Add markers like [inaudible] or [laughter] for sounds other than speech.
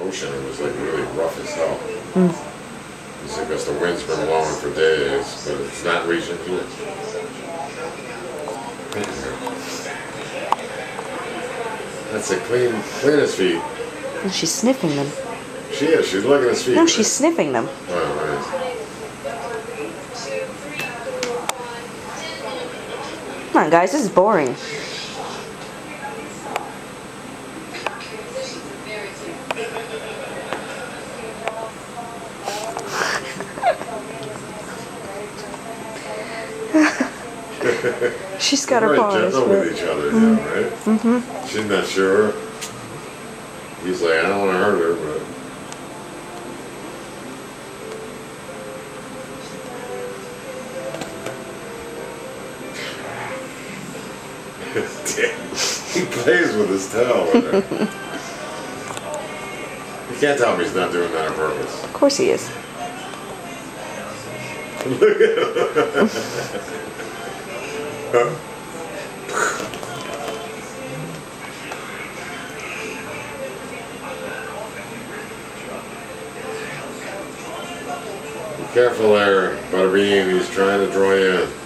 ocean, it was like really rough as hell. Mm. It's because the wind's been blowing for days, but it's not reaching here. That's the clean, cleanest feet. And she's sniffing them. She is. She's licking his feet. No, right? she's sniffing them. Oh, right. Come on, guys, this is boring. [laughs] She's got her paws. gentle but- with each other now, right? Mm-hmm. She's not sure. He's like, I don't want to hurt her, but. [laughs] he plays with his tail you can't tell me he's not doing that on purpose. Of course he is. [laughs] Be careful there, Butterbean. He's trying to draw you in.